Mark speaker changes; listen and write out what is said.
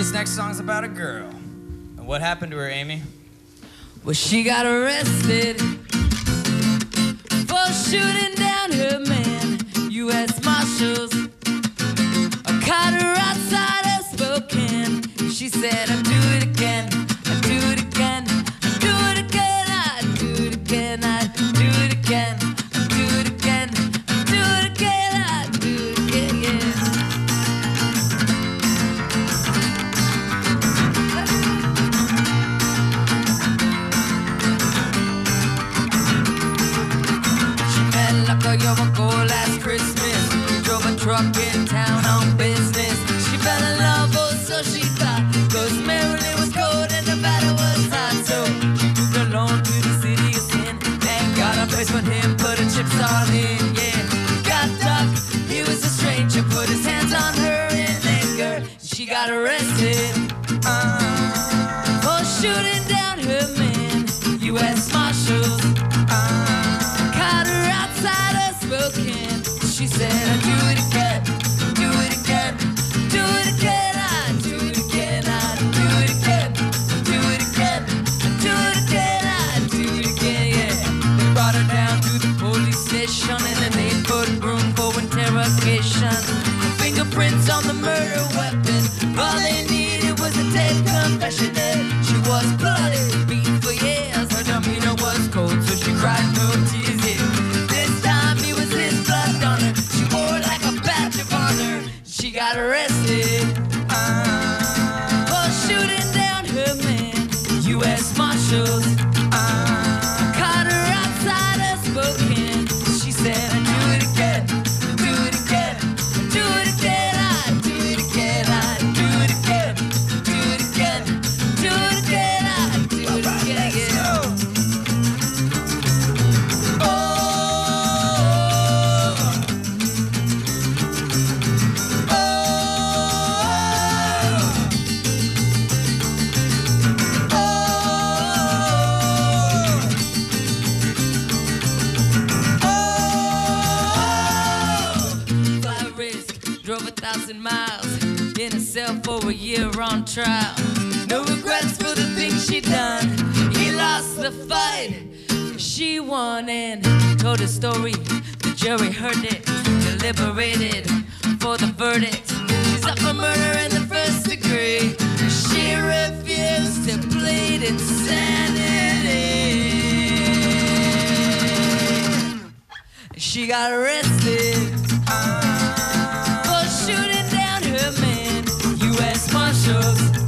Speaker 1: This next song's about a girl. And what happened to her, Aimee?
Speaker 2: Well, she got arrested for shooting truck in town on business. She fell in love, oh, so she thought. Cause Maryland was cold and Nevada was hot. So she moved alone to the city of sin. And got a place with him, put her chips all in, yeah. Got dark, he was a stranger. Put his hands on her in anger. She got arrested. Uh, for shooting down her man. U.S. Marshals. Caught her outside of Spokane. Drove a thousand miles in a cell for a year on trial. No regrets for the things she done. He lost the fight, she won and told a story. The jury heard it, deliberated for the verdict. She's up for murder in the first degree. She refused to plead insanity. She got arrested U.S. Marshals